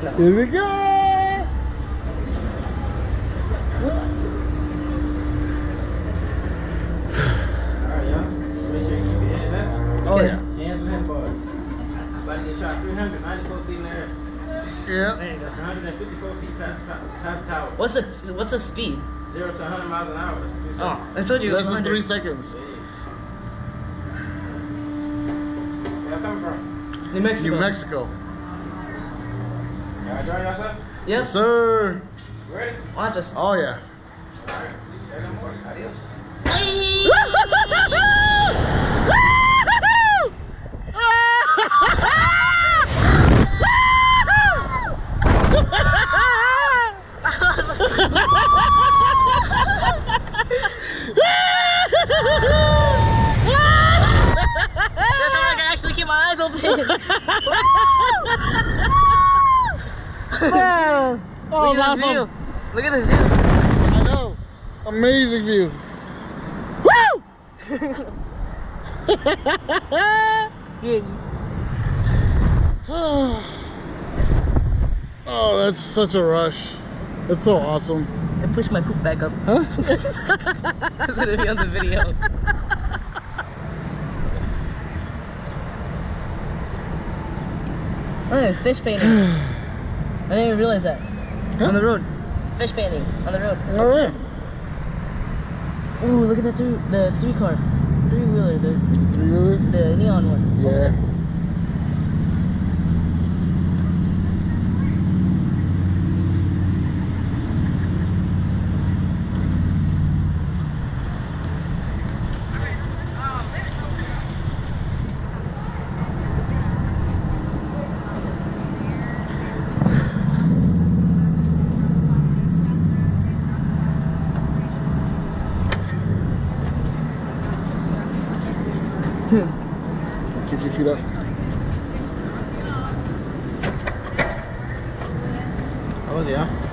Here we go. Alright, y'all. Make sure you keep your hands up. Oh yeah. Hands behind board. About to get shot 394 feet in the air. Yeah. There. That's 154 feet past, the- past the tower. What's the what's the speed? Zero to 100 miles an hour. That's three Oh, seconds. I told you. it was Less than three seconds. Yeah. Where y'all coming from? New Mexico. New Mexico. Y'all enjoying? Yep. Yes, sir. You ready? Watch us. Oh yeah. Alright. Say no more. Adios. That's how I can actually keep my eyes open. Man, that was Look at the awesome. view. Look at the view. I know. Amazing view. Woo! Oh, that's such a rush. That's so awesome. I pushed my poop back up. Huh? It's gonna be on the video. Oh, fish painting. I didn't even realize that. On the road. Fish painting. On the road. Oh, All right. Ooh, look at that three, the three car. Three wheeler, the, Three wheeler? the neon one. Yeah. Keep your feet up. How was it, y'all?